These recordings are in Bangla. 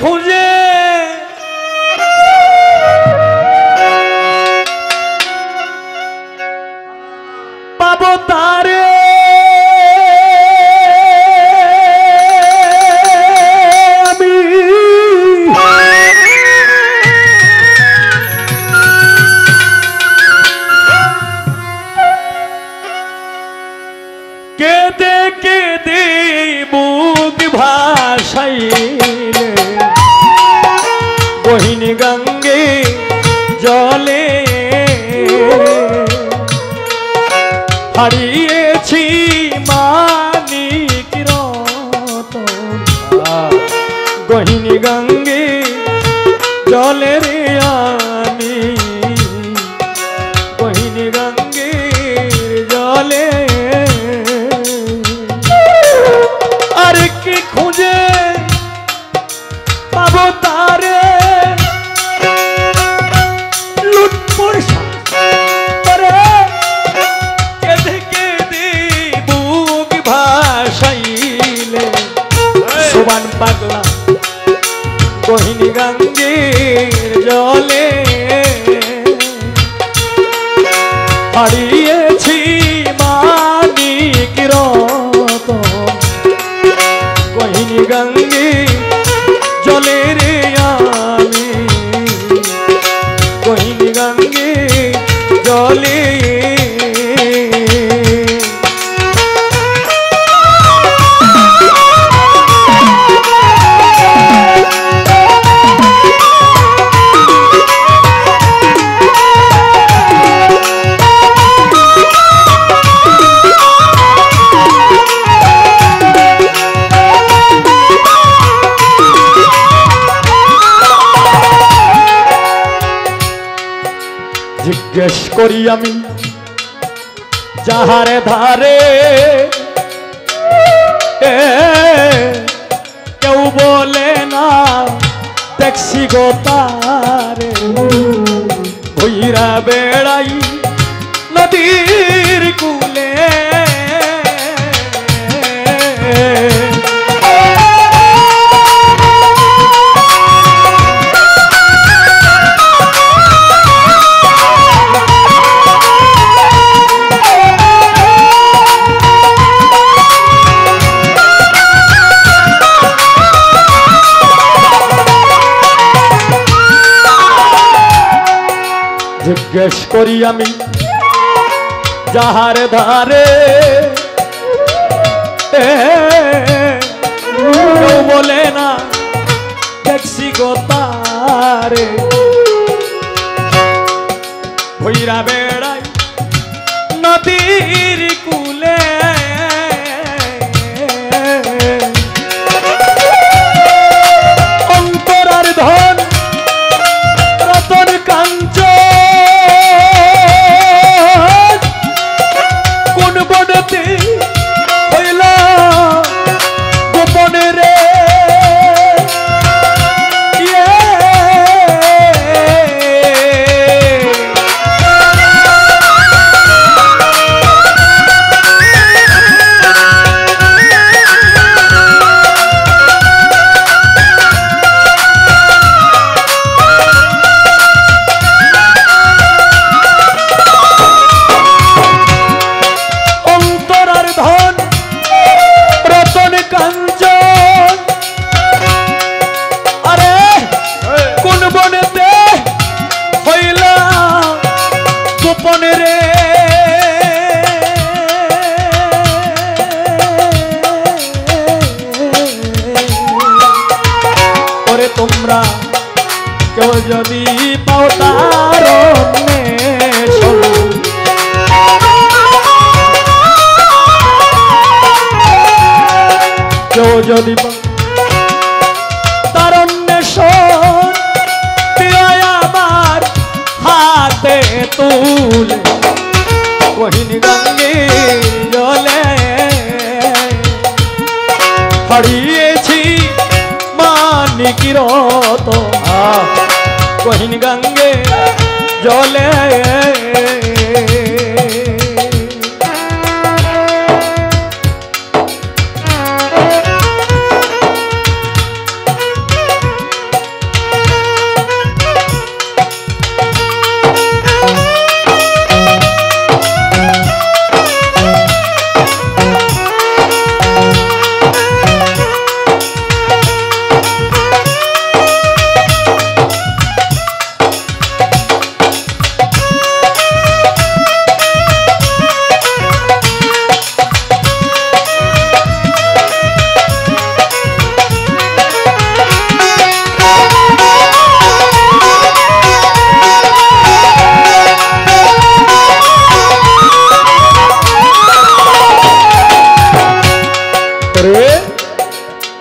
খুঁজে পাবো হারিয়েছি মানিক রহিনী গঙ্গে জলের রে হারিয়েছি মানিক রতন। কহিনী গঙ্গে জিজ্ঞেস করি আমি যাহারে ধারে কেউ বলে না দেখছি গো তারে ভৈরা জিজ্ঞেস করি আমি যাহার ধারে বলে না দেখছি গো তারে। ভৈরা বেড়াই নদীর কুলে ওরে তোমরা। কেউ যদি পাও তার কেউ যদি তার আমার হাতে তুলে। কহিনী গঙ্গে জলে হারিয়েছি মানিক রত কহিন গঙ্গে জলে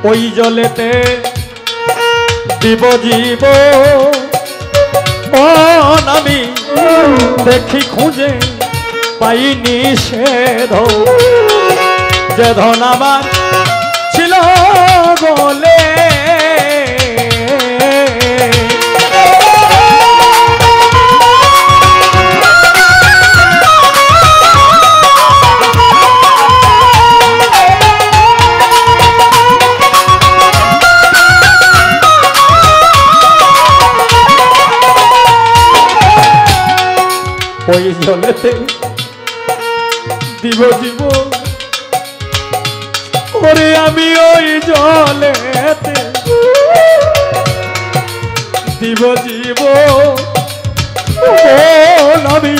ওই জলেতে দিব জীব। আমি দেখি খুঁজে পাইনি সে যে ধন আমার ছিল বলে ওই জলেতে দিব ওরে আমি ওই জলেতে দিব জীব আমি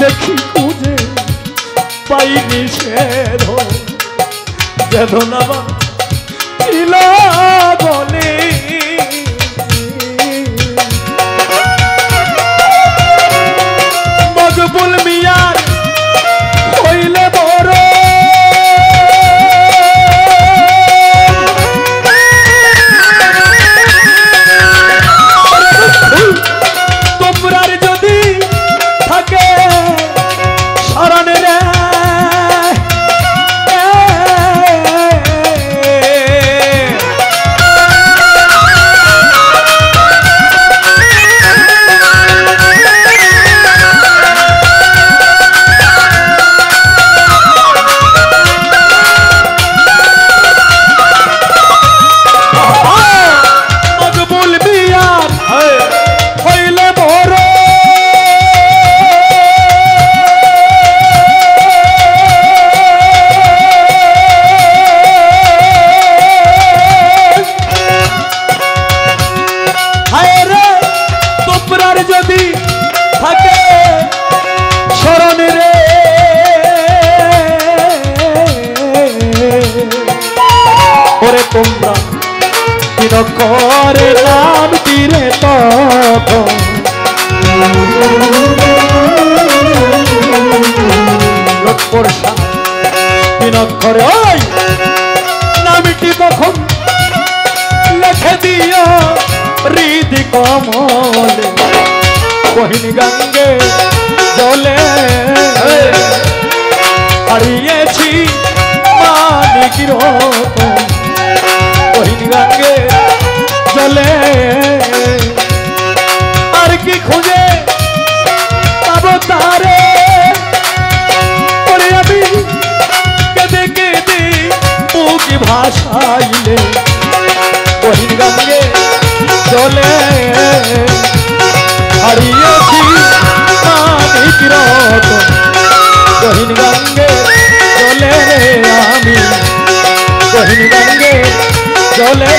দেখি খুঁজে পাইনি সেধ বেদনা ছিল করে ওই নামটি তখন লেখে দিও? হৃদি কমলে কহিনী গঙ্গে জলে হারিয়েছি মানিকির কহিনী গঙ্গে জলে আর কি খুঁজে পাবো তারে? মুখি ভাসাইলে কহিন গঙ্গে চলে হারিয়েছি মানিক রত কহিন গঙ্গে চলে রে আমি কহিন গঙ্গে চলে